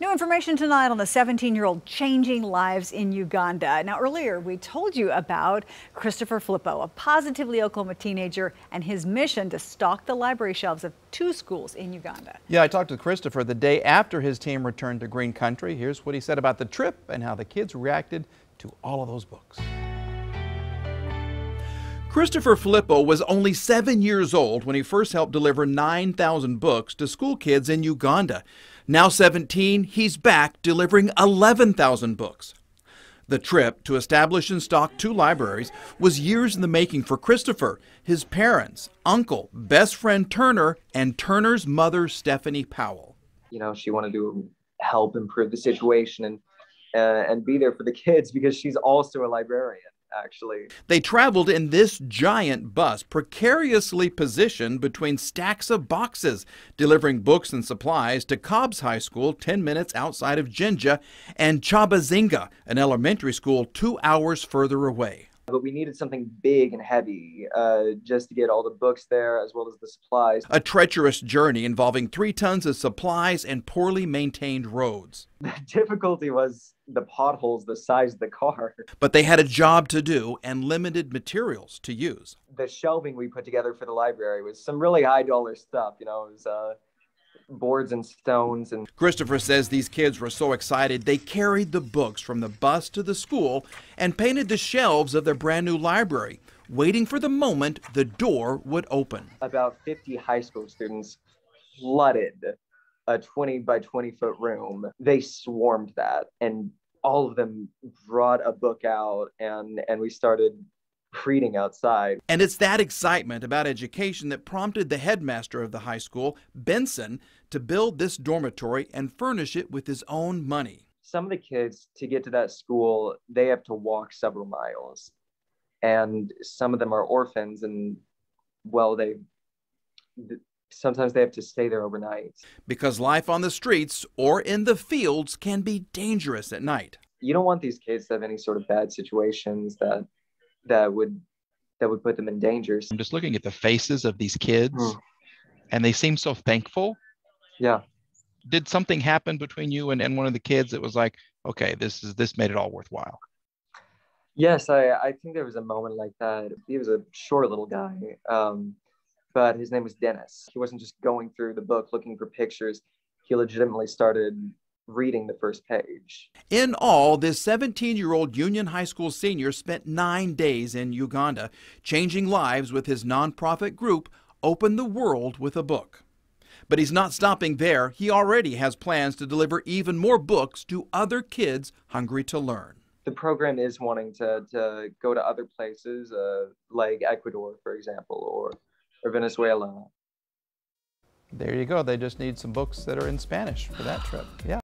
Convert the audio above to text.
New information tonight on the 17 year old changing lives in Uganda. Now, earlier we told you about Christopher Flippo, a positively Oklahoma teenager, and his mission to stock the library shelves of two schools in Uganda. Yeah, I talked to Christopher the day after his team returned to Green Country. Here's what he said about the trip and how the kids reacted to all of those books. Christopher Flippo was only seven years old when he first helped deliver 9,000 books to school kids in Uganda. Now 17, he's back delivering 11,000 books. The trip to establish and stock two libraries was years in the making for Christopher, his parents, uncle, best friend Turner, and Turner's mother, Stephanie Powell. You know, she wanted to help improve the situation and uh, and be there for the kids because she's also a librarian actually. They traveled in this giant bus, precariously positioned between stacks of boxes, delivering books and supplies to Cobbs High School 10 minutes outside of Jinja and Chabazinga, an elementary school two hours further away but we needed something big and heavy uh, just to get all the books there as well as the supplies. A treacherous journey involving three tons of supplies and poorly maintained roads. The difficulty was the potholes the size of the car. But they had a job to do and limited materials to use. The shelving we put together for the library was some really high dollar stuff. You know, it was. Uh, boards and stones and Christopher says these kids were so excited they carried the books from the bus to the school and painted the shelves of their brand new library waiting for the moment the door would open. About 50 high school students flooded a 20 by 20 foot room. They swarmed that and all of them brought a book out and and we started reading outside. And it's that excitement about education that prompted the headmaster of the high school, Benson, to build this dormitory and furnish it with his own money. Some of the kids, to get to that school, they have to walk several miles. And some of them are orphans, and well, they sometimes they have to stay there overnight. Because life on the streets or in the fields can be dangerous at night. You don't want these kids to have any sort of bad situations that that would that would put them in danger. I'm just looking at the faces of these kids mm. and they seem so thankful. Yeah. Did something happen between you and, and one of the kids that was like, okay, this is this made it all worthwhile? Yes, I, I think there was a moment like that. He was a short little guy, um, but his name was Dennis. He wasn't just going through the book looking for pictures. He legitimately started reading the first page. In all, this 17 year old Union High School senior spent nine days in Uganda, changing lives with his nonprofit group, Open the World with a Book. But he's not stopping there. He already has plans to deliver even more books to other kids hungry to learn. The program is wanting to, to go to other places, uh, like Ecuador, for example, or, or Venezuela. There you go. They just need some books that are in Spanish for that trip. Yeah.